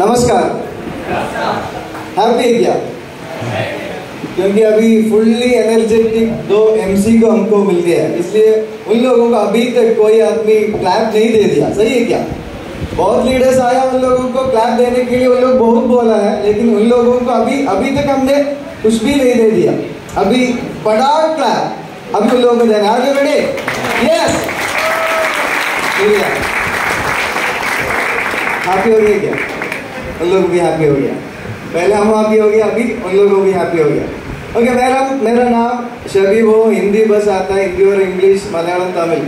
नमस्कार। हैप्पी क्या क्योंकि अभी फुल्ली एनर्जेटिक दो एमसी को हमको मिल गया है। इसलिए उन लोगों को अभी तक कोई आदमी क्लैप नहीं दे दिया। सही है क्या? बहुत लीडर्स आया उन लोगों को क्लैप देने के लिए। उन लोग बहुत बोला है, लेकिन उन लोगों को अभी अभी तक हमने कुछ भी नहीं दे दिया। अभी बड़ा क्लैप अभी उन लोगों को देना यू रेडी यस हैप्पी हो गया क्या उन लोग भी हैप्पी हो गया। पहले हम हैप्पी हो गया अभी उन लोगों को भी हैप्पी हो गया। ओके okay, मेरा मेरा नाम शबी वो हिंदी बस आता है हिंदी और इंग्लिश मलयालम तमिल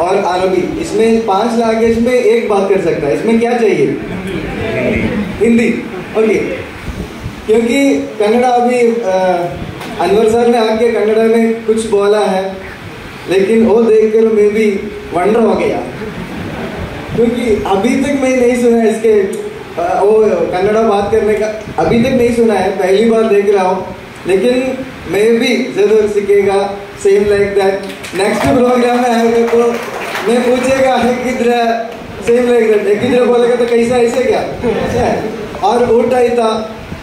और अरबी। इसमें पाँच लैंग्वेज में एक बात कर सकता है। इसमें क्या चाहिए? हिंदी। ओके क्योंकि कन्नड़ा अभी अनवर सर ने आके कन्नड़ा में कुछ बोला है लेकिन वो देखकर मैं भी वंडर हो गया। क्योंकि अभी तक मैं नहीं सुना इसके वो कन्नड़ा बात करने का अभी तक नहीं सुना है, पहली बार देख रहा हूँ। लेकिन मैं भी ज़रूर सीखेगा same like that next programme में आएगा तो मैं पूछेगा किधर सेम लाइक दैट किधर बोलेगा तो कैसा ऐसे क्या? और ऊट आई था,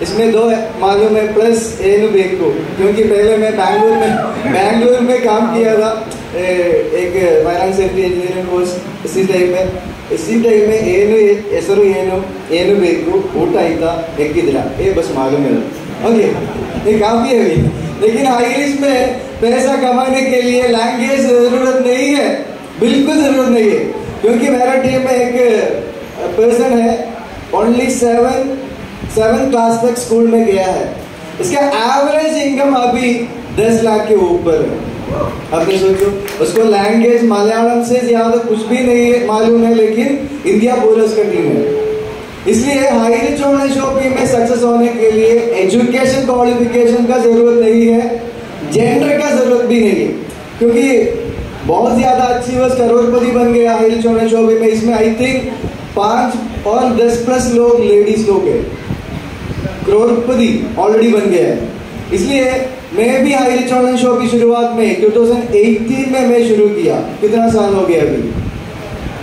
इसमें दो मालूम है प्लस एनु बेको क्योंकि पहले मैं बैंगलोर में बैंगलोर में काम किया था एक फाइनेंस सेफ्टी इंजीनियरिंग कोर्स इसी टाइम में। इसी टाइम में ಏನು ಹೆಸರು ಏನು ಏನು ಬೇಕು ಊಟ ಆಯ್ತಾ ಹೆಂಗಿದ್ದೀರಾ ये बस मालूम है ओके ये काफी है भी लेकिन इंग्लिश में पैसा कमाने के लिए लैंग्वेज जरूरत नहीं है बिल्कुल जरूरत नहीं है क्योंकि मेरा टीम में एक पर्सन है ओनली सेवन सेवन क्लास तक स्कूल में गया है इसका एवरेज इनकम अभी दस लाख के ऊपर है आपने सोचो, उसको लैंग्वेज मलयालम से ज़्यादा कुछ भी नहीं मालूम है, लेकिन इंडिया पूरा उसका टीम है। इसलिए हाईली चोड़ने शोपी में सक्सेस होने के लिए एजुकेशन क्वालिफिकेशन का ज़रूरत नहीं है जेंडर का ज़रूरत भी नहीं है। क्योंकि बहुत ज़्यादा अच्छी बस करोड़पति बन गया हाईली चोड़ने शोपी में, इसमें आई थिंक पाँच और दस प्लस लोग लेडीज़ लोग हैं। करोड़पति ऑलरेडी बन गया है। इसलिए मैं भी हाईली चौड़न शो की शुरुआत में 2018 में मैं शुरू किया। कितना साल हो गया अभी?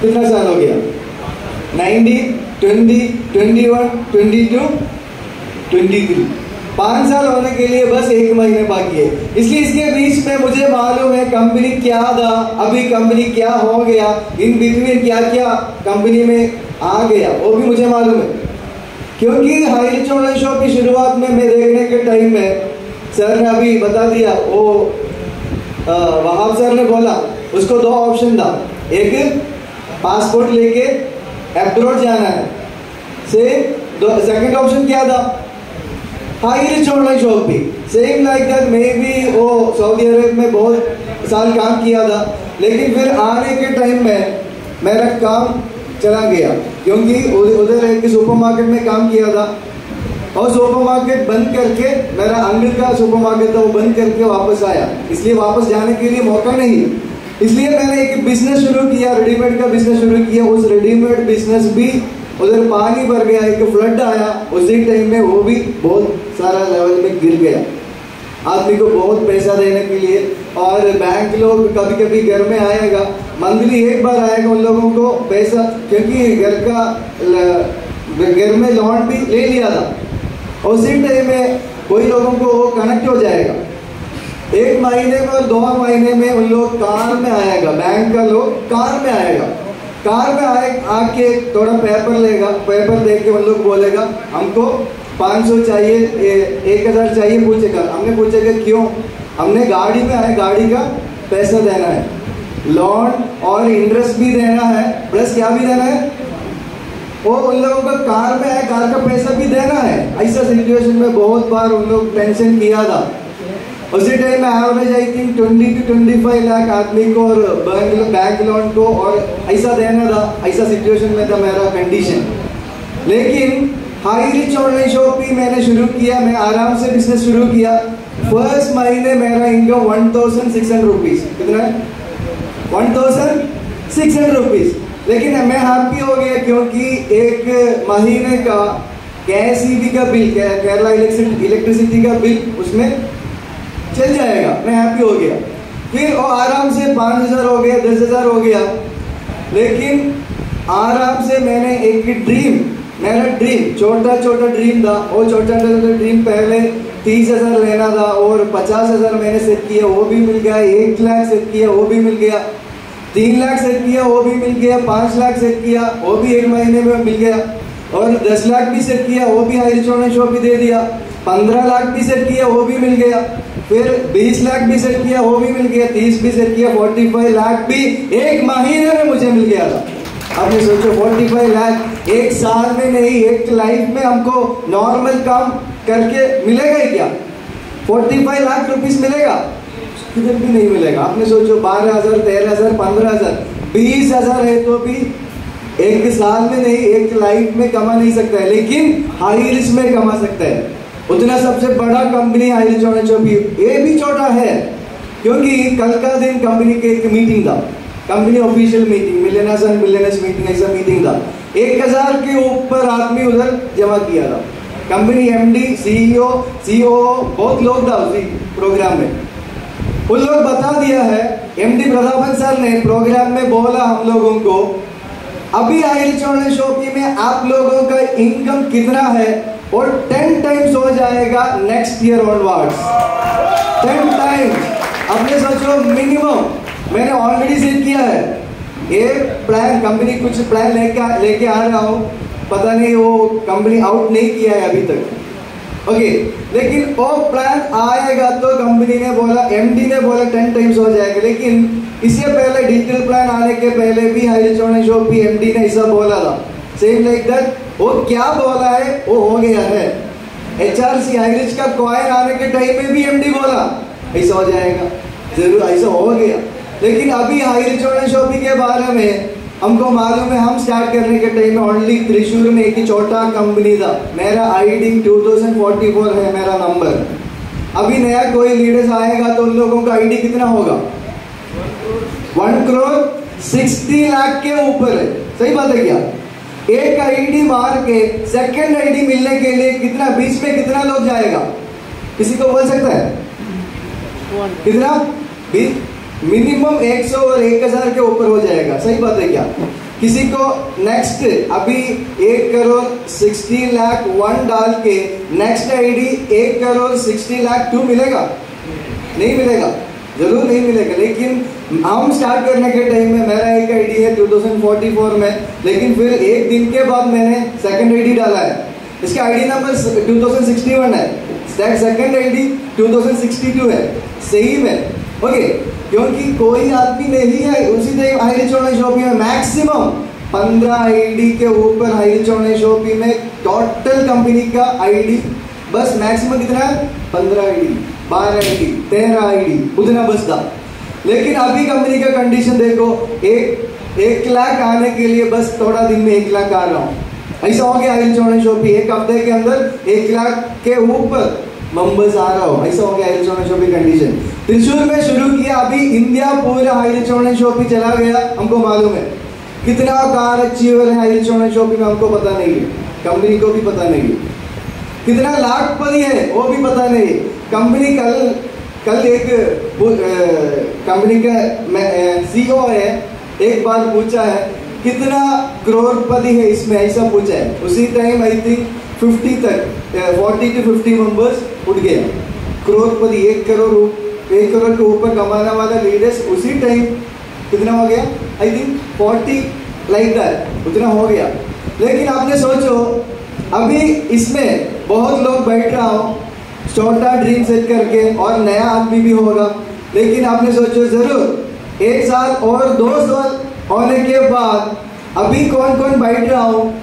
कितना साल हो गया? 90 20 21 22 23 पाँच साल होने के लिए बस एक महीने बाकी है। इसलिए इसके बीच में मुझे मालूम है कंपनी क्या था, अभी कंपनी क्या हो गया, इन बिटवीन क्या क्या कंपनी में आ गया, वो भी मुझे मालूम है। क्योंकि हाई चौड़न शो की शुरुआत में मैं देखने के टाइम में सर ने अभी बता दिया, वो वहाब सर ने बोला, उसको दो ऑप्शन था एक पासपोर्ट लेके एब्रोड जाना है। से सेकंड ऑप्शन क्या था? हाईली छोड़ना शॉप भी सेम लाइक दैट मैं भी वो सऊदी अरब में बहुत साल काम किया था। लेकिन फिर आने के टाइम में मेरा काम चला गया। क्योंकि उधर एक सुपर मार्केट में काम किया था। और सुपर मार्केट बंद करके, मेरा अंकल का सुपर मार्केट था वो बंद करके वापस आया। इसलिए वापस जाने के लिए मौका नहीं। इसलिए मैंने एक बिज़नेस शुरू किया रेडीमेड का बिज़नेस शुरू किया। उस रेडीमेड बिज़नेस भी, उधर पानी भर गया, एक फ्लड आया। उसी टाइम में वो भी बहुत सारा लेवल में गिर गया। आदमी को बहुत पैसा देने के लिए। और बैंक लोग कभी कभी घर में आएगा। मंथली एक बार आएगा उन लोगों को पैसा, क्योंकि घर का घर में लोन भी ले लिया था। उसी टाइम में कोई लोगों को वो कनेक्ट हो जाएगा। एक महीने में और दो महीने में उन लोग कार में आएगा बैंक का लोग कार में आएगा। कार में आए आके थोड़ा पेपर लेगा पेपर दे के उन लोग बोलेगा हमको 500 चाहिए ए, एक हज़ार चाहिए पूछेगा हमने पूछेगा क्यों? हमने गाड़ी में आए गाड़ी का पैसा देना है। लोन और इंटरेस्ट भी देना है प्लस क्या भी देना है? वो उन लोगों का कार में है, कार का पैसा भी देना है। ऐसा सिचुएशन में बहुत बार उन लोग टेंशन किया था। उसी टाइम में average I think twenty two twenty five lakh आदमी को और बैंक बैंक लोन को और ऐसा देना था। ऐसा सिचुएशन में था मेरा कंडीशन लेकिन हाई रिच ऑनलाइन शॉप भी मैंने शुरू किया। मैं आराम से बिज़नेस शुरू किया। फ़र्स्ट महीने मेरा income one thousand six hundred rupees कितना? One thousand six hundred rupees लेकिन मैं हैप्पी हो गया क्योंकि एक महीने का गैस का बिल केरला इलेक्ट्रिसिटी का बिल उसमें चल जाएगा। मैं हैप्पी हो गया। फिर वो आराम से पाँच हज़ार हो गया, दस हज़ार हो गया। लेकिन आराम से मैंने एक ड्रीम मेरा ड्रीम छोटा छोटा ड्रीम था। वो छोटा छोटा ड्रीम पहले तीस हज़ार लेना था और पचास हज़ार मैंने सेट किया, वो भी मिल गया, एक लाख सेट किया, वो भी मिल गया। तीन लाख सेट किया, वो भी मिल गया, पाँच लाख सेट किया, वो भी एक महीने में मिल गया। और दस लाख भी सेट किया, वो भी हाई इंश्योरेंस शो भी दे दिया। पंद्रह लाख भी सेट किया, वो भी मिल गया। फिर बीस लाख भी सेट किया, वो भी मिल गया। तीस भी सेट किया फोर्टी फाइव लाख भी एक महीने में मुझे मिल गया था। आपने सोचो फोर्टी फाइव लाख एक साल में नहीं, एक लाइफ में हमको नॉर्मल काम करके मिलेगा क्या? फोर्टी फाइव लाख रुपीस मिलेगा? किधर भी नहीं मिलेगा। आपने सोचो, बारह हज़ार, तेरह हज़ार, पंद्रह हज़ार, बीस हज़ार है तो भी एक साल में नहीं, एक लाइफ में कमा नहीं सकता है, लेकिन हाई रिस्क में कमा सकता है। उतना सबसे बड़ा कंपनी हाई रिच भी ये भी छोटा है, क्योंकि कल का दिन कंपनी के एक मीटिंग था। Company official meeting millionaires and millionaires meeting ऐसा मीटिंग था। एक हज़ार के ऊपर आदमी उधर जमा किया था। कंपनी एमडी सीईओ सीओ बहुत लोग था उसी प्रोग्राम में। उन लोग बता दिया है एमडी प्रतापन सर ने प्रोग्राम में बोला हम लोगों को, अभी आयल चौड़े शॉपी में आप लोगों का इनकम कितना है? और टेन टाइम्स हो जाएगा next year onwards ten times अपने सोचो मिनिमम मैंने ऑलरेडी सेट किया है। ये प्लान कंपनी कुछ प्लान लेके लेके आ रहा हूँ। पता नहीं वो कंपनी आउट नहीं किया है अभी तक। ओके लेकिन वो प्लान आएगा तो कंपनी ने बोला एमडी ने बोला टेन टाइम्स हो जाएगा, लेकिन इससे पहले डिजिटल प्लान आने के पहले भी हाई शो भी एमडी ने ऐसा बोला था सेम लाइक दैट वो क्या बोला है, वो हो गया है। एच आर का कॉइन आने के टाइम में भी एमडी बोला, ऐसा हो जाएगा, ज़रूर, ऐसा हो गया। लेकिन अभी हाईरिच शॉपिंग के बारे में हमको मालूम है, हम स्टार्ट करने के टाइम में ओनली त्रिशूर में एक ही छोटा कंपनी था। मेरा आईडी 2044 है मेरा नंबर अभी नया कोई लीडर्स आएगा तो उन लोगों का आईडी कितना होगा? वन करोड़ सिक्सटी लाख के ऊपर है। सही बात है क्या? एक आईडी मार के सेकंड आईडी मिलने के लिए कितना, बीच में कितना लोग जाएगा? किसी को बोल सकता है? कितना? मिनिमम 100 और 1000 के ऊपर हो जाएगा। सही बात है क्या? किसी को नेक्स्ट अभी एक करोड़ सिक्सटी लाख वन डाल के नेक्स्ट आईडी एक करोड़ सिक्सटी लाख टू मिलेगा? नहीं मिलेगा। ज़रूर नहीं मिलेगा। लेकिन हम स्टार्ट करने के टाइम में मेरा एक आईडी है 2044 में। लेकिन फिर एक दिन के बाद मैंने सेकंड आईडी डाला है। इसका आईडी नंबर 2061 है। सेकंड आईडी 2062 है। सही में। ओके क्योंकि कोई आदमी नहीं है, उसी टाइम हाई चौड़े शॉपी में मैक्सिमम पंद्रह आईडी के ऊपर हाई चौड़े शॉपी में टोटल कंपनी का आईडी बस मैक्सिमम कितना है? पंद्रह आईडी बारह आईडी तेरह आईडी उतना बस था लेकिन अभी कंपनी का कंडीशन देखो, एक एक लाख आने के लिए बस थोड़ा दिन में एक लाख आ रहा हूँ। ऐसा हो गया आयल चौड़े शॉपी एक हफ़्ते के अंदर एक लाख के ऊपर मेंबर्स आ रहा हो। ऐसा हो गया आयल चौड़े शॉपी कंडीशन त्रिशूर में शुरू किया अभी इंडिया पूरा आयल चौड़े शॉपी चला गया हमको मालूम है कितना कार अचीवर है आयल चौड़े शॉपी में हमको पता नहीं है कंपनी को भी पता नहीं है कितना लाखपति है वो भी पता नहीं कंपनी कल कल एक कंपनी का सीईओ है एक बार पूछा है कितना करोड़पति है इसमें ऐसा पूछा है उसी टाइम आई थिंक 50 तक 40 टू 50 मेंबर्स उठ गया करोड़पति एक करोड़ एक करोड़ के ऊपर कमाने वाला लीडर्स उसी टाइम कितना हो गया? आई थिंक 40 लाइक दैट उतना हो गया। लेकिन आपने सोचो, अभी इसमें बहुत लोग बैठ रहा हो छोटा ड्रीम सेट करके और नया आदमी भी होगा। लेकिन आपने सोचो, ज़रूर, एक साल और दो साल होने के बाद अभी कौन कौन बैठ रहा हूँ?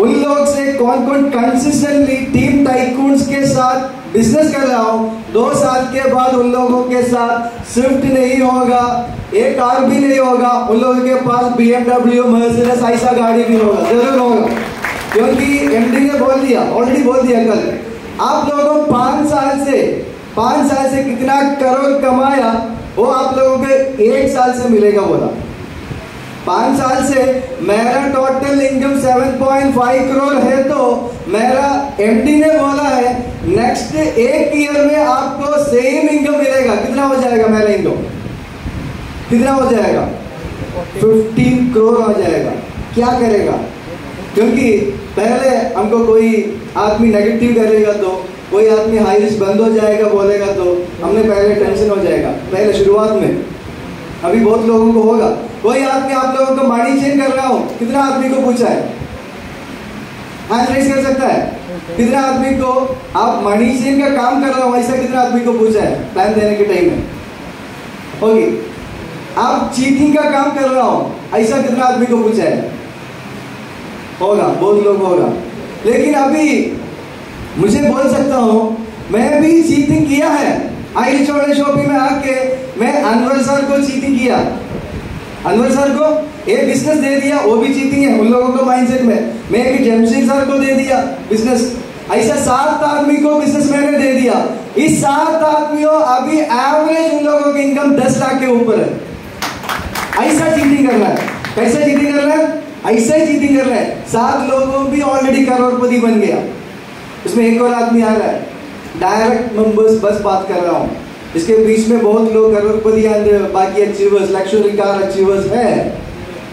उन लोग से कौन कौन कंसिस्टेंटली टीम टाइकून्स के साथ बिज़नेस कर रहा हूँ दो साल के बाद उन लोगों के साथ स्विफ्ट नहीं होगा, एक कार भी नहीं होगा, उन लोगों के पास बी एमडब्ल्यू मर्सिडस ऐसा गाड़ी भी होगा, ज़रूर होगा। क्योंकि एमडी ने बोल दिया ऑलरेडी बोल दिया कल। आप लोगों पाँच साल से, पाँच साल से कितना करोड़ कमाया, वो आप लोगों को एक साल से मिलेगा बोला। पाँच साल से मेरा टोटल इनकम 7.5 करोड़ है तो मेरा एमडी ने बोला है नेक्स्ट एक ईयर में आपको सेम इनकम मिलेगा। कितना हो जाएगा मेरा इनकम कितना हो जाएगा? 15 करोड़ हो जाएगा। क्या करेगा? क्योंकि पहले हमको कोई आदमी नेगेटिव करेगा तो कोई आदमी हाई रिस्क बंद हो जाएगा बोलेगा तो हमने पहले टेंशन हो जाएगा। पहले शुरुआत में। अभी बहुत लोगों को होगा। कोई आदमी आप लोगों को मनी चेंज कर रहा हूँ। कितना आदमी को पूछा है? हाथ रेस कर सकता है? कितना आदमी को आप मनी चेंज का काम कर रहा हूँ, ऐसा कितना आदमी को पूछा है? प्लान देने के टाइम में। होगी? आप चीटिंग का काम कर रहा हूँ, ऐसा कितना आदमी को पूछा है? होगा, बहुत लोग होगा। लेकिन अभी मुझे बोल सकता हूँ, मैं भी चीटिंग किया है। आई चौड़े शॉपिंग में आके मैं अनवर सर को चीटिंग किया। अनवर सर को एक बिज़नेस दे दिया, वो भी चीटिंग है उन लोगों को माइंडसेट में। मैं एक जमशेद सर को दे दिया बिज़नेस ऐसा सात आदमी को बिज़नेस मैंने दे दिया। इस सात आदमियों अभी एवरेज उन लोगों की इनकम दस लाख के ऊपर है। ऐसा चीटिंग कर रहा है। कैसे चीटिंग कर रहा है? ऐसा ही चीटिंग कर रहा है। सात लोगों भी ऑलरेडी करोड़पति बन गया। इसमें एक और आदमी आ रहा है। डायरेक्ट नंबर्स बस बात कर रहा हूँ। इसके बीच में बहुत लोग करोड़पति बाकी अचीवर्स लक्ष्य कार अचीवर्स है।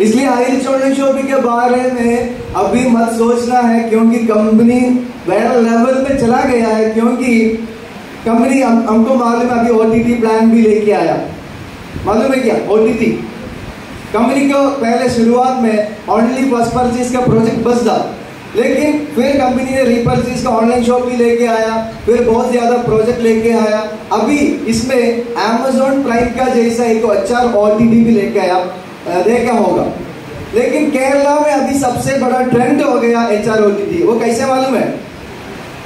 इसलिए आइल चोड़न शोपी के बारे में अभी मत सोचना है, क्योंकि कंपनी वेल लेवल पे चला गया है, क्योंकि कंपनी हमको मालूम है अभी ओटीटी प्लान भी लेके आया। मालूम है क्या? ओटीटी कंपनी को पहले शुरुआत में ओनली फ़र्स्ट परचेज का प्रोजेक्ट बस था। लेकिन फिर कंपनी ने रिपर्चेज का ऑनलाइन शॉप भी लेके आया, फिर बहुत ज़्यादा प्रोजेक्ट लेके आया। अभी इसमें अमेजोन प्राइम का जैसा एक अच्छा ओटीटी भी लेके आया। देखा होगा। लेकिन केरला में अभी सबसे बड़ा ट्रेंड हो गया एच आर वो कैसे मालूम है?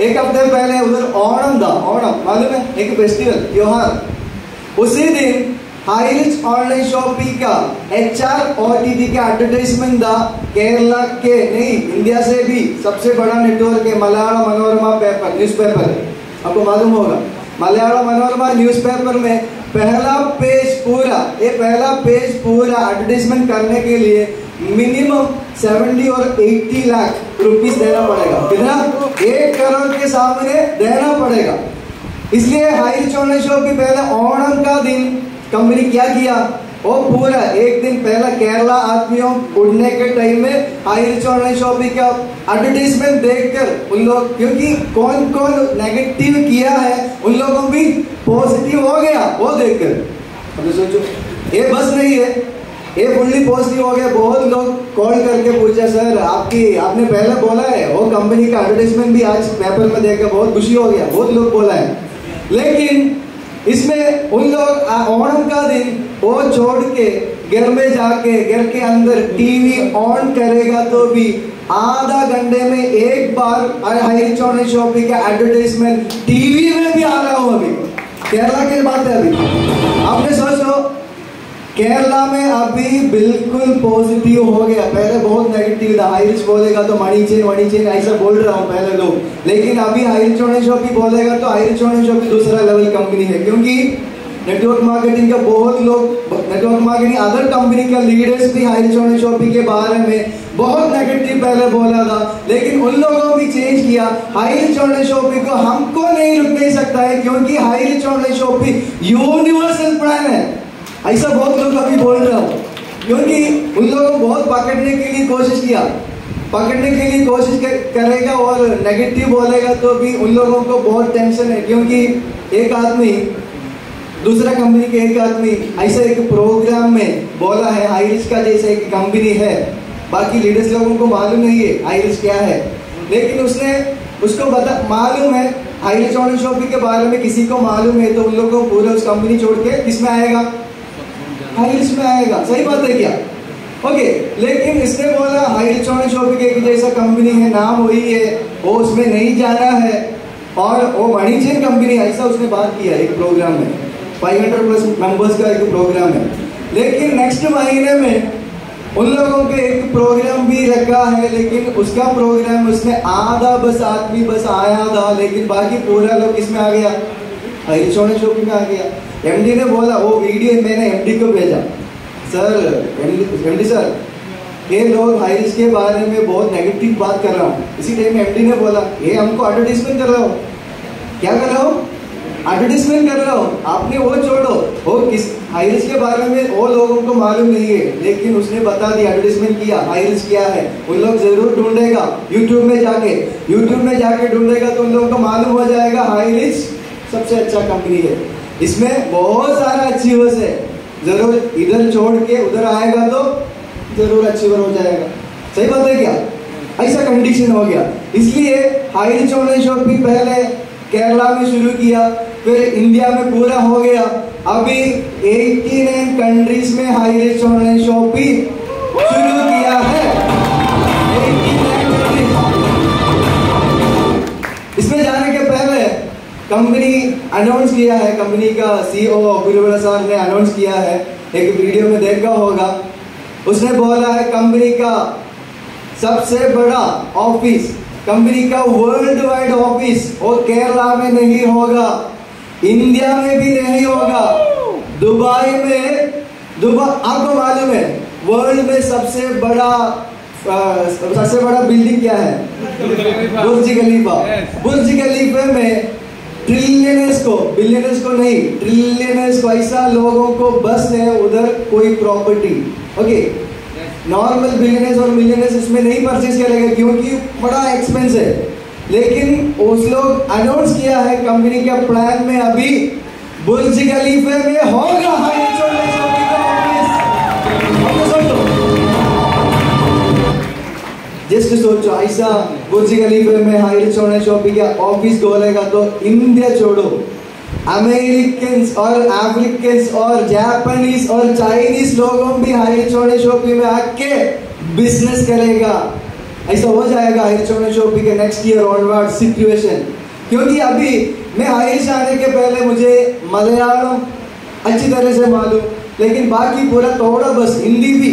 एक हफ़्ते पहले उधर ओणम था, ओणम, मालूम है? एक फेस्टिवल त्योहार। उसी दिन हाईरिच ऑनलाइन शॉपिंग का एच आर और टी का एडवर्टाइजमेंट था केरला के नहीं इंडिया से भी सबसे बड़ा नेटवर्क है मलयालम मनोरमा पेपर न्यूज़पेपर आपको मालूम होगा, मलयालम मनोरमा न्यूज़पेपर में पहला पेज पूरा, ये पहला पेज पूरा एडवर्टाइजमेंट करने के लिए मिनिमम 70 और 80 लाख रुपीस देना पड़ेगा। कितना? एक करोड़ के सामने देना पड़ेगा। इसलिए हाई चौड़े शो की पहले ओणम का दिन कंपनी क्या किया? वो पूरा, एक दिन पहला केरला आदमियों उड़ने के टाइम में ऑनलाइन शॉपिंग का एडवर्टीजमेंट देखकर उन लोग, क्योंकि कौन कौन नेगेटिव किया है, उन लोगों भी पॉजिटिव हो गया, वो देखकर। अब सोचो, ये बस नहीं है, ये फुल्ली पॉजिटिव हो गया, बहुत लोग कॉल करके पूछा, सर, आपकी, आपने पहले बोला है, वो कंपनी का एडवर्टीजमेंट भी आज पेपर में देखकर बहुत खुशी हो गया, बहुत लोग बोला है। लेकिन इसमें उन लोग ओणम का दिन वो छोड़ के घर में जाके, घर के अंदर टीवी ऑन करेगा तो भी आधा घंटे में एक बार हाई शॉपिंग का एडवर्टाइजमेंट टीवी में भी आ रहा हूँ अभी। केरला के बात है अभी। आपने सोचो केरला में अभी बिल्कुल पॉजिटिव हो गया। पहले बहुत नेगेटिव था। रिच बोलेगा तो मणि चेन मणि चेन ऐसा बोल रहा हूँ पहले लोग। लेकिन अभी रिच होने शॉपी बोलेगा तो रिच होने शॉपी दूसरा लेवल कंपनी है। क्योंकि नेटवर्क मार्केटिंग का बहुत लोग नेटवर्क मार्केटिंग अदर कंपनी का लीडर्स भी हाई रिच होने शॉपी के बारे में बहुत नेगेटिव पहले बोला था। लेकिन उन लोगों भी चेंज किया। हाई रिच होने शॉपी को हमको नहीं रुक नहीं सकता है, क्योंकि हाई रिच होने शॉपी यूनिवर्सल प्लान है ऐसा बहुत लोग अभी बोल रहा हूँ। क्योंकि उन लोगों को बहुत पकड़ने के लिए कोशिश किया। पकड़ने के लिए कोशिश करेगा और नेगेटिव बोलेगा तो भी उन लोगों को बहुत टेंशन है। क्योंकि एक आदमी, दूसरा कंपनी के एक आदमी ऐसा एक प्रोग्राम में बोला है आइरिश का जैसा एक कंपनी है। बाकी लीडर्स लोगों को मालूम नहीं है आइरिश क्या है। लेकिन उसने उसको बता, मालूम है आइरिश ऑनलाइन शॉपिंग के बारे में किसी को मालूम है तो उन लोगों को पूरा उस कंपनी छोड़ के किसमें आएगा। हाइल्स में आएगा। सही बात है क्या? ओके लेकिन इसने बोला हाइल चौड़े शॉपिंग एक जैसा कंपनी है, नाम वही है, वो उसमें नहीं जाना है। और वो वाणिज्य कंपनी ऐसा उसने बात किया एक प्रोग्राम में। 500 प्लस मेंबर्स का एक प्रोग्राम है। लेकिन नेक्स्ट महीने में उन लोगों के एक प्रोग्राम भी रखा है, लेकिन उसका प्रोग्राम उसमें आधा बस आदमी बस आया था, लेकिन बाकी पूरा लोग इसमें आ गया। हाइल चौड़े शॉपिंग में आ गया। एमडी ने बोला, वो वीडियो मैंने एमडी को भेजा। सर एमडी सर ये लोग हाइल्स के बारे में बहुत नेगेटिव बात कर रहा हूँ। इसी टाइम एमडी ने बोला, ये हमको एडवर्टीजमेंट कर रहा हो। क्या कर रहा हो? एडवर्टीजमेंट कर रहा हो। आपने वो छोड़ो। वो किस हाइरिस के बारे में वो लोगों को मालूम नहीं है। लेकिन उसने बता दिया एडवर्टीजमेंट किया हाइल्स क्या है। उन लोग ज़रूर ढूंढेगा। यूट्यूब में जाके यूट्यूब में जाके ढूंढेगा तो उन लोगों को मालूम हो जाएगा हाइरिस सबसे अच्छा कंपनी है। इसमें बहुत सारा अचीवर्स है। ज़रूर इधर छोड़ के उधर आएगा तो ज़रूर अचीवर हो जाएगा। सही बात है क्या? ऐसा कंडीशन हो गया। इसलिए हाइरिच ऑनलाइन शॉपिंग पहले केरला में शुरू किया, फिर इंडिया में पूरा हो गया। अभी 89 कंट्रीज़ में हाइरिच ऑनलाइन शॉपिंग शुरू किया है। कंपनी अनाउंस किया है कंपनी का सीईओ गुरुवरा साहब ने अनाउंस किया है एक वीडियो में देखा होगा। उसने बोला है कंपनी का सबसे बड़ा ऑफ़िस कंपनी का वर्ल्ड वाइड ऑफ़िस वो केरला में नहीं होगा इंडिया में भी नहीं होगा दुबई में दुबई आपको मालूम है वर्ल्ड में सबसे बड़ा सबसे बड़ा बिल्डिंग क्या है? बुर्ज खलीफा। बुर्ज खलीफे में ट्रिलियनर्स को बिलियनर्स को नहीं ट्रिलियनर्स को, ऐसा लोगों को बस है, उधर कोई प्रॉपर्टी ओके नॉर्मल बिलियनर्स और मिलियनर्स इसमें नहीं परचेज करेगा क्योंकि बड़ा एक्सपेंस है। लेकिन उस लोग अनाउंस किया है कंपनी के प्लान में अभी बुर्ज खलीफे में होगा खलीफे में हाई सोने शॉपिंग का ऑफ़िस खोलेगा तो इंडिया छोड़ो अमेरिकन और अफ्रीकन और जापानीज और चाइनीज़ लोगों भी हाई सोने शॉपिंग में आके बिज़नेस करेगा ऐसा हो जाएगा हाई सोने शॉपिंग के नेक्स्ट ईयर ऑनवर्ड सिचुएशन क्योंकि अभी मैं हाइरिश आने के पहले मुझे मलयालम अच्छी तरह से मालूम लेकिन बाकी पूरा थोड़ा बस हिंदी भी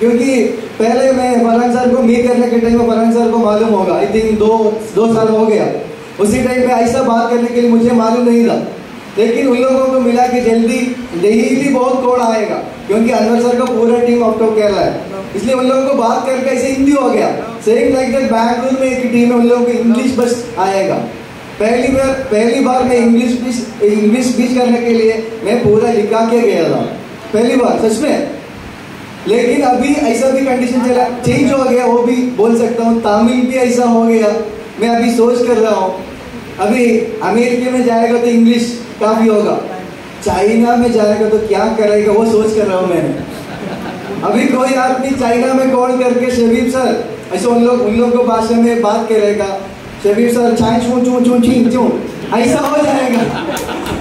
क्योंकि पहले मैं फरहान सर को मीट करने के टाइम में फरहान सर को मालूम होगा। आई थिंक दो दो साल हो गया। उसी टाइम पे ऐसा बात करने के लिए मुझे मालूम नहीं था। लेकिन उन लोगों को मिला कि जल्दी डेली बहुत कोड आएगा, क्योंकि अनवर सर का पूरा टीम ऑफ़ टॉप केरला है। इसलिए उन लोगों को बात करके ऐसे हिंदी हो गया। सेम लाइक दैट बैंगलोर में एक टीम है, उन लोगों को इंग्लिश बस आएगा। पहली बार पहली बार मैं इंग्लिश इंग्लिश स्पीच करने के लिए मैं पूरा लिखा के गया था। पहली बार, सच में। लेकिन अभी ऐसा भी कंडीशन चला चेंज हो गया, वो भी बोल सकता हूँ, तमिल भी ऐसा हो गया। मैं अभी सोच कर रहा हूँ, अभी अमेरिका में जाएगा तो इंग्लिश काफ़ी होगा। चाइना में जाएगा तो क्या करेगा, वो सोच कर रहा हूँ मैं अभी कोई आदमी चाइना में कॉल करके शबीब सर ऐसे उन लोग उन लोग को भाषा में बात करेगा शबीब सर चाय छू चू छी चू, ऐसा हो जाएगा।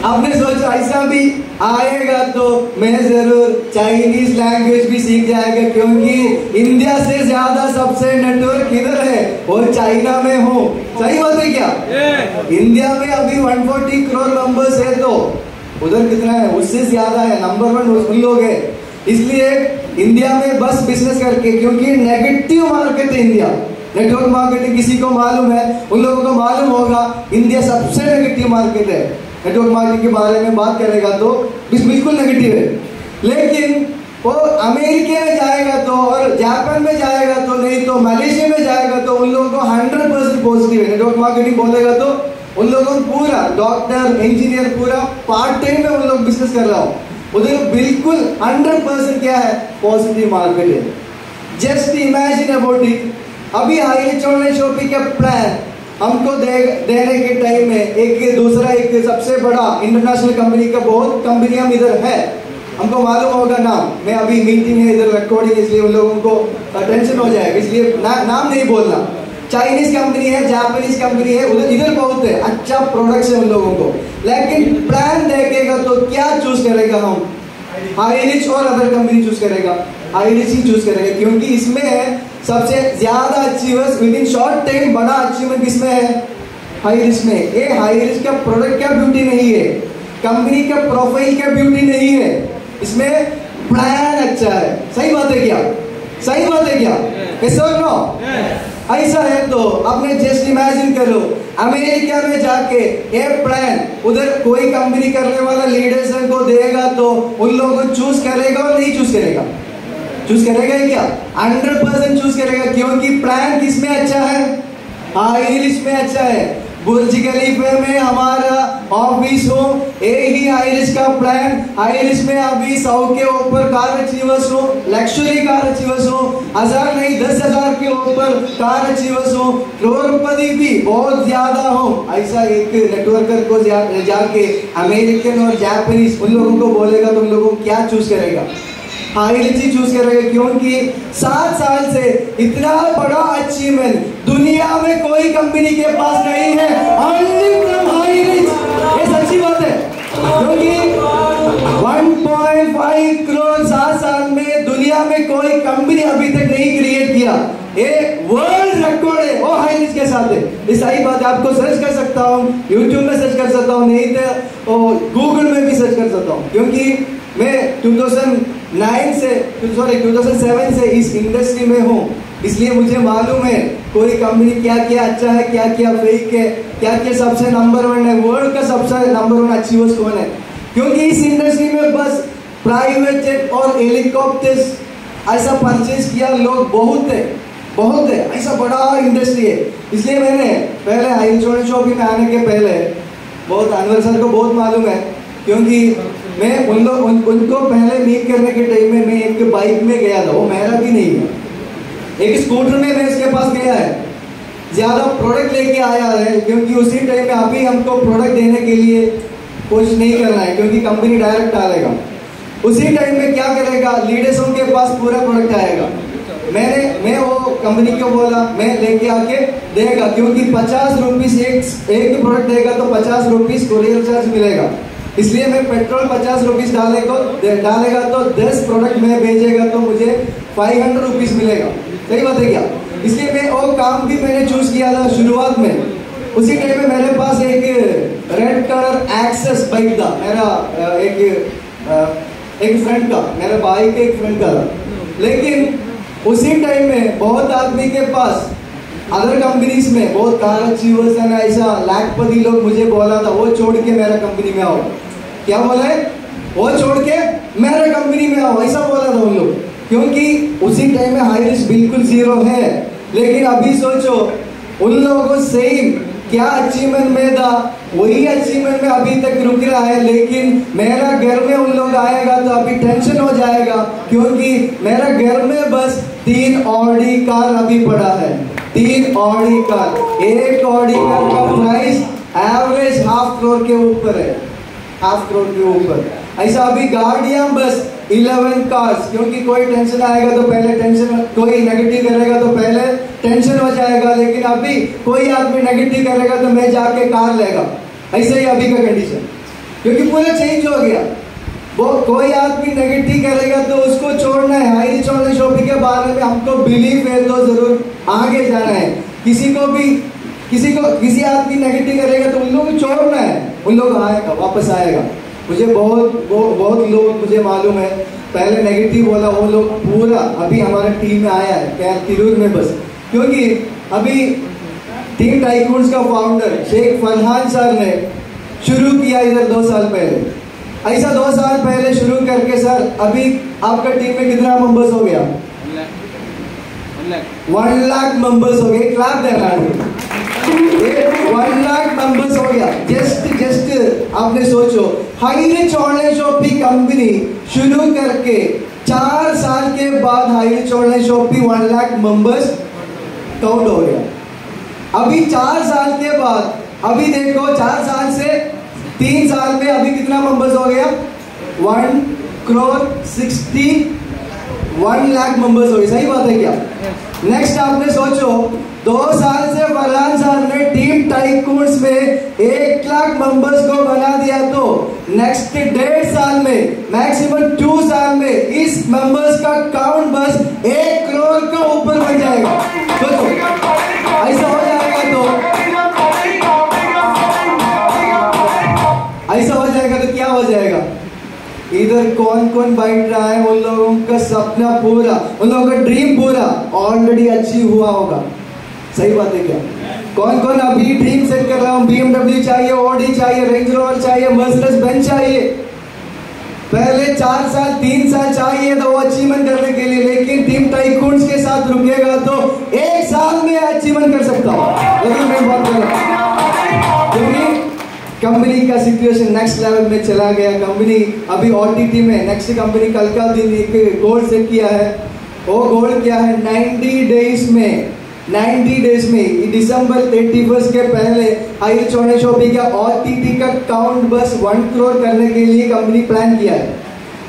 आपने सोचा ऐसा भी आएगा तो मैं ज़रूर चाइनीज़ लैंग्वेज भी सीख जाएगा क्योंकि इंडिया से ज़्यादा सबसे नेटवर्क किधर है और चाइना में हूँ। सही बात है क्या? इंडिया में अभी 140 करोड़ नंबर्स है तो उधर कितना है? उससे ज़्यादा है नंबर वन उन लोग है। इसलिए इंडिया में बस बिज़नेस करके क्योंकि नेगेटिव मार्केट है इंडिया नेटवर्क मार्केटिंग किसी को मालूम है उन लोगों को मालूम होगा इंडिया सबसे नेगेटिव मार्केट है। नेटवर्क मार्केटिंग के बारे में बात करेगा तो बिल्कुल नेगेटिव है। लेकिन वो अमेरिका में जाएगा तो और जापान में जाएगा तो नहीं तो मलेशिया में जाएगा तो उन लोगों को हंड्रेड परसेंट पॉजिटिव है। नेटवर्क मार्केटिंग बोलेगा तो उन लोगों को पूरा डॉक्टर इंजीनियर पूरा पार्ट टाइम में उन लोग बिज़नेस कर रहा हूँ। उधर बिल्कुल हंड्रेड परसेंट क्या है? पॉजिटिव मार्केट है। जस्ट इमेजिन अबाउट इट अभी हाई ऑनलाइन शॉपिंग का प्लान हमको दे, देने के टाइम में एक दूसरा एक सबसे बड़ा इंटरनेशनल कंपनी का बहुत कंपनियाँ इधर है। हमको मालूम होगा नाम। मैं अभी मीटिंग है इधर रिकॉर्डिंग इसलिए उन लोगों को टेंशन हो जाएगा। इसलिए ना, नाम नहीं बोलना। चाइनीज़ कंपनी है जापानीज कंपनी है उधर इधर बहुत है। अच्छा प्रोडक्ट्स है उन लोगों को। लेकिन प्लान देखेगा तो क्या चूज़ करेगा हम? हाईरिच और अदर कंपनी चूज़ करेगा। हाईरिच ही चूज़ करेगा क्योंकि इसमें है सबसे ज़्यादा achievers with in short time बड़ा अचीवमेंट किसमें है? हाईरिच में। ये हाईरिच का प्रोडक्ट का ब्यूटी नहीं है। कंपनी का प्रोफ़ाइल का ब्यूटी नहीं है। इसमें प्लान अच्छा है। सही बात है क्या? सही बात है क्या? Or no? ऐसा है तो आपने जस्ट इमेजिन करो। अमेरिका में जाके ये प्लान उधर कोई कंपनी करने वाला लीडर्स को देगा तो उन लोगों को चूज़ करेगा और नहीं चूज़ करेगा। चूज़ करेगा क्या? हंड्रेड परसेंट चूज़ करेगा, क्योंकि प्लान किसमें अच्छा है? हाँ इंग्लिश में अच्छा है। बुर्ज खलीफे में हमारा ऑफ़िस हो यही आयरिश का प्लान आयरिश में अभी सौ के ऊपर कार अचीवर्स हो लक्ष्मी कार अचीवर्स हो, हज़ार नहीं, दस हज़ार के ऊपर कार अचीवर्स हो। करोड़पति भी बहुत ज़्यादा हो। ऐसा एक नेटवर्कर को जाके अमेरिकन और जापानीज उन लोगों को बोलेगा तो उन लोगों को क्या चूज़ करेगा? हाईलिची चूज़ करेगा क्योंकि सात साल से इतना बड़ा अचीवमेंट दुनिया में कोई कंपनी के पास नहीं है। ये सच्ची बात है। क्योंकि 1.5 करोड़ सात साल में दुनिया में कोई कंपनी अभी तक नहीं क्रिएट किया। ये वर्ल्ड रिकॉर्ड है। वो हाईरिच के साथ है। ये सही बात आपको सर्च कर सकता हूँ। यूट्यूब में सर्च कर सकता हूँ। नहीं तो गूगल में भी सर्च कर सकता हूँ। क्योंकि मैं 2009 से सॉरी 2007 से इस इंडस्ट्री में हूँ। इसलिए मुझे मालूम है, कोई कंपनी क्या क्या अच्छा है क्या क्या फेक है क्या क्या सबसे नंबर वन है वर्ल्ड का सबसे नंबर वन अचीवर्स कौन है? क्योंकि इस इंडस्ट्री में बस प्राइवेट जेट और हेलीकॉप्टर्स ऐसा परचेज किया लोग बहुत है बहुत है, ऐसा बड़ा इंडस्ट्री है। इसलिए मैंने पहले इंश्योरेंस शॉपिंग में आने के पहले, बहुत, अनवर सर को बहुत मालूम है, क्योंकि मैं उन लोग उन, उनको पहले मीट करने के टाइम में मैं एक बाइक में गया था वो मेरा भी नहीं है। एक स्कूटर में मैं इसके पास गया है। ज़्यादा प्रोडक्ट लेके आया है क्योंकि उसी टाइम में अभी हमको प्रोडक्ट देने के लिए कुछ नहीं करना है क्योंकि कंपनी डायरेक्ट डालेगा। उसी टाइम में क्या करेगा लीडर्सों के पास पूरा प्रोडक्ट आएगा। मैंने मैं वो कंपनी को बोला मैं लेके आके देगा क्योंकि पचास रुपीज़ एक एक प्रोडक्ट देगा तो पचास रुपीज़ कोरियर चार्ज मिलेगा। इसलिए मैं पेट्रोल पचास रुपीज़ डालेगा डालेगा तो दस प्रोडक्ट में भेजेगा तो मुझे फाइव हंड्रेड रुपीज़ मिलेगा। सही बात है क्या? इसलिए मैं वो काम भी मैंने चूज़ किया था शुरुआत में। उसी टाइम में मेरे पास एक रेड कलर एक्सेस बाइक था, मेरा एक एक फ्रेंड का, मेरे भाई के एक फ्रेंड का था। लेकिन उसी टाइम में बहुत आदमी के पास अदर कंपनीज़ में बहुत कार अचीवर्स है ऐसा लाखपति लोग मुझे बोला था, वो छोड़ के मेरा कंपनी में आओ। क्या बोला वो छोड़ के मेरे कंपनी में आओ, ऐसा बोला था उन लोग। क्योंकि उसी टाइम में हाई रिस्क बिल्कुल ज़ीरो है। लेकिन अभी सोचो, उन लोगों को सेम क्या अचीवमेंट में था, वही अचीवमेंट में अभी तक रुक रहा है। लेकिन मेरा घर में उन लोग आएगा तो अभी टेंशन हो जाएगा, क्योंकि मेरा घर में बस तीन ऑडी कार अभी पड़ा है। तीन ऑडी कार एक ऑडी कार का प्राइस एवरेज हाफ़ करोड़ के ऊपर है। हाफ़ करोड़ के ऊपर। ऐसा अभी गाड़ियाँ बस इलेवन कार्स क्योंकि कोई टेंशन आएगा तो पहले टेंशन कोई नेगेटिव करेगा तो पहले टेंशन हो जाएगा, लेकिन अभी कोई आदमी नेगेटिव करेगा तो मैं जाके कार लेगा। ऐसे ही अभी का कंडीशन क्योंकि पूरा चेंज हो गया। वो कोई आदमी नेगेटिव करेगा तो उसको छोड़ना है। हाई छोड़ने शॉपिंग के बारे में हमको बिलीव है तो ज़रूर आगे जाना है। किसी को भी, किसी को, किसी आदमी नेगेटिव करेगा तो उन लोगों को छोड़ना है। उन लोग आएगा वापस आएगा। मुझे बहुत बहुत लोग मुझे मालूम है। पहले नेगेटिव बोला वो लोग पूरा अभी हमारे टीम में आया है क्या तिरूर में बस। क्योंकि अभी टीम टाइकून्स का फाउंडर शेख फरहान सर ने शुरू किया इधर दो साल पहले। ऐसा दो साल पहले शुरू करके सर अभी आपका टीम में कितना मेंबर्स हो गया? वन लाख मेंबर्स हो गए। क्लाप देना वन लाख मेंबर्स हो गया। जस्ट जस्ट आपने सोचो। हाईरिच ऑनलाइन शॉपिंग कंपनी शुरू करके चार साल के बाद Highrich online shopping one lakh members count हो गया। अभी चार साल के बाद, अभी देखो, चार साल से तीन साल में अभी कितना मेंबर्स हो गया? One crore sixty one lakh members हो गए। सही बात है क्या? नेक्स्ट आपने सोचो दो साल से फरहान साहब ने टीम टाइकून्स में एक लाख मेंबर्स को बना दिया। तो नेक्स्ट डेढ़ साल में मैक्सिमम टू साल में इस मेंबर्स का काउंट बस एक करोड़ का ऊपर बढ़ जाएगा। तो ऐसा हो जाएगा तो? ऐसा हो जाएगा तो क्या हो जाएगा? इधर कौन कौन बैठ रहा है उन लोगों का सपना पूरा, उन लोगों का ड्रीम पूरा ऑलरेडी अचीव हुआ होगा। सही बात है क्या? कौन कौन अभी ड्रीम सेट कर रहा हूँ? बीएमडब्ल्यू चाहिए ऑडी चाहिए रेंज रोवर चाहिए मर्सिडीज बेंच चाहिए। पहले चार साल, तीन साल चाहिए तो वो अचीवमेंट करने के लिए, लेकिन टीम टाइकून्स के साथ रुकेगा तो एक साल में अचीवमेंट कर सकता हूँ। लेकिन मैं बात कर। क्योंकि कंपनी का सिचुएशन नेक्स्ट लेवल में चला गया। कंपनी अभी ओ में नेक्स्ट कंपनी कल का दिन एक गोल सेट किया है। वो गोल क्या है? 90 डेज़ में 90 डेज़ में दिसंबर 31 के पहले हाई चौने शॉपी का और ओ का काउंट बस वन करोड़ करने के लिए कंपनी प्लान किया है।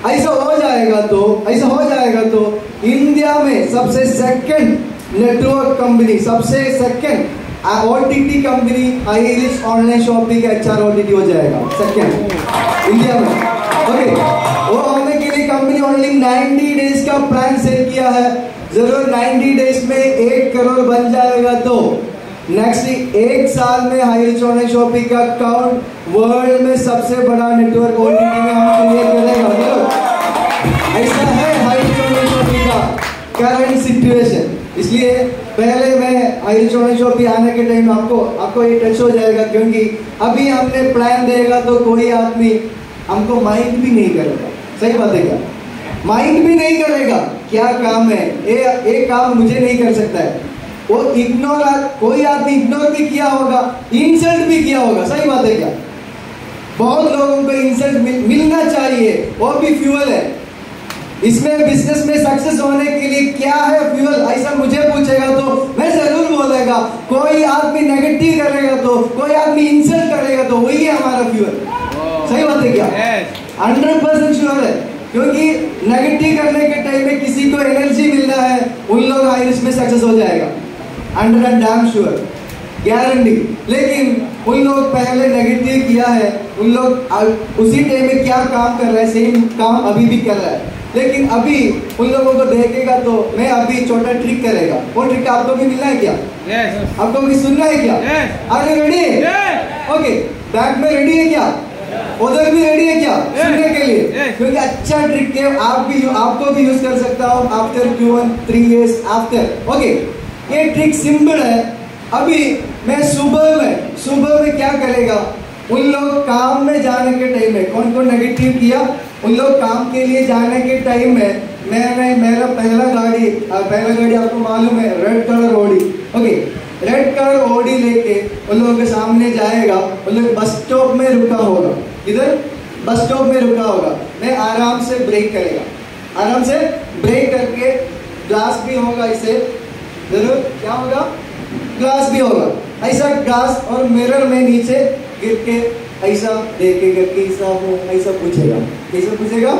ऐसा हो जाएगा तो ऐसा हो जाएगा तो इंडिया में सबसे सेकंड नेटवर्क कंपनी सबसे सेकंड ओटीटी कंपनी आईरिश ऑनलाइन शॉपिंग का अच्छा ओटीटी हो जाएगा सेकंड इंडिया में। ओके वो होने के लिए कंपनी ओनली 90 डेज़ का प्लान सेट किया है। ज़रूर 90 डेज़ में एक करोड़ बन जाएगा तो। नेक्स्ट एक साल में हाईरिच ऑनलाइन शॉपिंग का अकाउंट वर्ल्ड में सबसे बड़ा नेटवर्क में हम क्रिएट करेगा ऐसा है हाई शॉपिंग का करंट सिचुएशन इसलिए पहले मैं आई चौड़े शो आने के टाइम आपको आपको ये टच हो जाएगा क्योंकि अभी हमने प्लान देगा तो कोई आदमी हमको माइंड भी नहीं करेगा। सही बात है क्या? माइंड भी नहीं करेगा। क्या काम है? ये ये काम मुझे नहीं कर सकता है। वो इग्नोर कोई आदमी इग्नोर भी किया होगा इंसल्ट भी किया होगा सही बात है क्या? बहुत लोगों को इंसल्ट मिल, मिलना चाहिए। वो भी फ्यूअल है। इसमें बिज़नेस में सक्सेस होने के लिए क्या है फ्यूल ऐसा मुझे पूछेगा तो मैं ज़रूर बोलेगा। कोई आदमी नेगेटिव करेगा तो कोई आदमी इंसल्ट करेगा तो वही है हमारा फ्यूअल सही बात है क्या? हंड्रेड परसेंट श्योर है। क्योंकि नेगेटिव करने के टाइम में किसी को एनर्जी मिल रहा है उन लोग आयुष में सक्सेस हो जाएगा। Hundred and damn sure guarantee लेकिन उन लोग पहले नेगेटिव किया है उन लोग उसी टाइम में क्या काम कर रहे हैं सेम काम अभी भी कर रहा है। लेकिन अभी उन लोगों को देखेगा तो मैं अभी छोटा ट्रिक करेगा। वो ट्रिक आपको भी मिलना है क्या? Yes. आपको भी सुनना है क्या? आगे रेडी ओके बैक में रेडी है क्या? उधर भी रेडी है क्या? सुनने के लिए? क्योंकि अच्छा ट्रिक है आप भी आपको भी यूज़ कर सकता हूँ। After Q one three years after okay ये ट्रिक सिंपल है। अभी मैं सुबह में सुबह में क्या करेगा? उन लोग काम में जाने के टाइम में कौन कौन नेगेटिव किया? उन लोग काम के लिए जाने के टाइम में मैंने मेरा पहला गाड़ी पहला गाड़ी आपको मालूम है red colour Audi okay red colour Audi लेके उन लोगों के सामने जाएगा उन लोग बस स्टॉप में रुका होगा इधर बस स्टॉप में रुका होगा मैं आराम से ब्रेक करेगा आराम से ब्रेक करके ग्लास भी होगा इसे ज़रूर क्या होगा ग्लास भी होगा ऐसा ग्लास और मिरर में नीचे गिर के ऐसा देखेगा कैसा हो ऐसा पूछेगा कैसा पूछेगा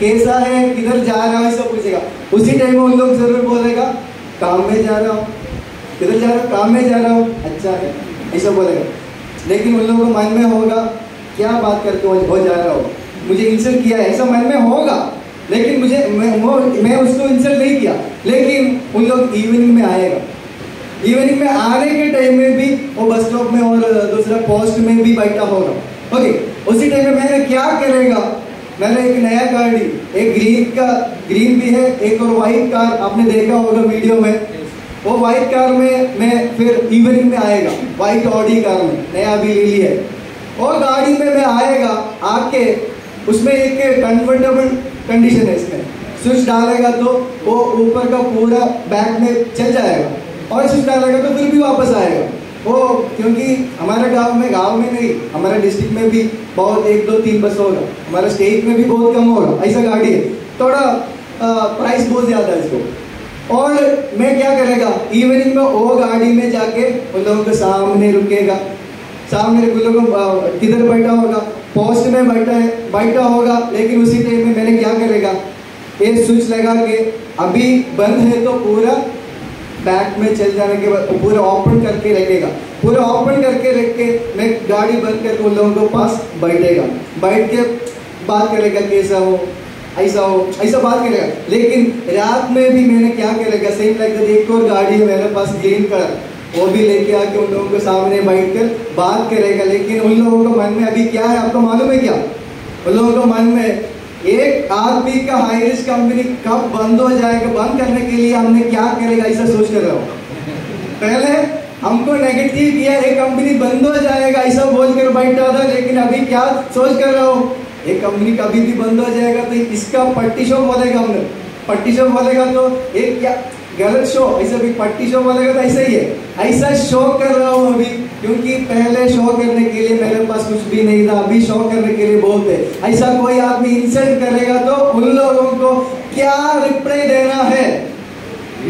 कैसा है किधर जा रहा है ऐसा पूछेगा उसी टाइम में उन लोग ज़रूर बोलेगा काम में जा रहा हूँ किधर जा रहा हूँ काम में जा रहा हो अच्छा है ऐसा बोलेगा लेकिन उन लोगों को मन में होगा क्या बात करके हो जा रहा हो? मुझे इंसल्ट किया ऐसा मन में होगा। लेकिन मुझे मैं, मैं उसको इंसल्ट नहीं किया। लेकिन उन लोग इवनिंग में आएगा। इवनिंग में आने के टाइम में भी वो बस स्टॉप में और दूसरा पोस्ट में भी बैठा होगा। ओके उसी टाइम में मैंने क्या करेगा? मैंने एक नया कार ली। एक ग्रीन का ग्रीन भी है एक और व्हाइट कार आपने देखा होगा वीडियो में। वो व्हाइट कार में मैं फिर इवनिंग में आएगा व्हाइट ऑडी कार में, नया भी ले ली है। और गाड़ी में मैं आएगा, आके उसमें एक कंफर्टेबल कंडीशन है इसमें। स्विच डालेगा तो वो ऊपर का पूरा बैक में चल जाएगा। और स्विच डालेगा तो फिर भी वापस आएगा। वो क्योंकि हमारे गाँव में गाँव में नहीं, हमारे डिस्ट्रिक्ट में भी बहुत एक, दो, तीन बस होगा हमारे स्टेट में भी बहुत कम होगा ऐसा गाड़ी है। थोड़ा प्राइस बहुत ज़्यादा है इसको। और मैं क्या करेगा? इवनिंग में वो गाड़ी में जाके उन लोगों के सामने रुकेगा। सामने उन लोगों किधर बैठा होगा? पोस्ट में बैठा है, बैठा होगा, लेकिन उसी टाइम में मैंने क्या करेगा? ये स्विच लगा के अभी बंद है तो पूरा बैक में चल जाने के बाद, पूरा ओपन करके रखेगा। पूरा ओपन करके रख के मैं गाड़ी बंद करके उन लोगों के पास बैठेगा। बैठ के बात करेगा, कैसा हो? ऐसा हो, ऐसा बात करेगा। लेकिन रात में भी मैंने क्या करेगा सेम लाइक एक और गाड़ी है मेरे पास ग्रीन कलर वो भी लेके आके उन लोगों के सामने बैठ कर बात करेगा। लेकिन उन लोगों के मन में अभी क्या है, आपको मालूम है क्या? उन लोगों के मन में एक आदमी का हाई रिस्क कंपनी कब बंद हो जाएगा, बंद करने के लिए हमने क्या करेगा, ऐसा सोच कर रहा हूँ। पहले हमको नेगेटिव किया एक कंपनी बंद हो जाएगा, ऐसा बोल कर बैठा था, लेकिन अभी क्या सोच कर रहा हूँ? एक कंपनी कभी भी बंद हो जाएगा तो इसका पट्टी शो बोलेगा हमने। पट्टी शो बोलेगा तो एक क्या गलत शो ऐसे अभी पट्टी शो बोलेगा तो ऐसा ही है। ऐसा शो कर रहा हूँ अभी, क्योंकि पहले शो करने के लिए मेरे पास कुछ भी नहीं था, अभी शो करने के लिए बहुत है। ऐसा कोई आदमी इंसल्ट करेगा तो उन लोगों को क्या रिप्लाई देना है?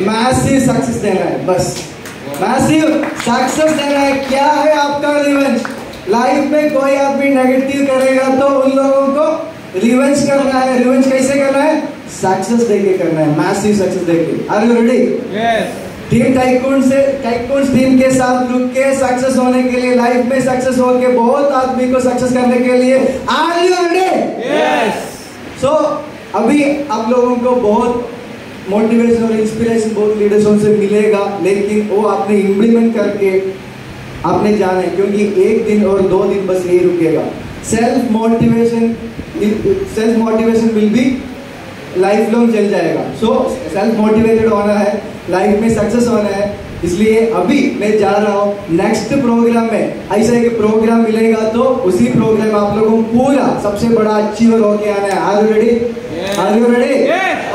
मैसिव सक्सेस देना है, बस। मैसिव सक्सेस देना है, क्या है? लाइफ में कोई आदमी नेगेटिव करेगा तो उन लोगों को रिवेंज करना है। रिवेंज कैसे करना है? सक्सेस देके करना है। मैसिव सक्सेस देके। Are you ready Yes. Team tycoon से टाइकून टीम के साथ रुक के सक्सेस होने के लिए लाइफ में सक्सेस होके बहुत आदमी को सक्सेस करने के लिए are you ready Yes. So अभी आप लोगों को बहुत मोटिवेशन और इंस्पिरेशन बहुत लीडर्सों से मिलेगा लेकिन वो आपने इम्प्लीमेंट करके आपने जाना है क्योंकि एक दिन और दो दिन बस यही रुकेगा। Self motivation self motivation will be life long चल जाएगा। सो सेल्फ मोटिवेटेड होना है लाइफ में सक्सेस होना है। इसलिए अभी मैं जा रहा हूँ नेक्स्ट प्रोग्राम में। ऐसा एक प्रोग्राम मिलेगा तो उसी प्रोग्राम आप लोगों को पूरा सबसे बड़ा अचीवर होके आना है। Are you ready are you ready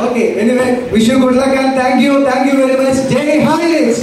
okay anyway wish you good luck and thank you thank you very much जय हाइलेट्स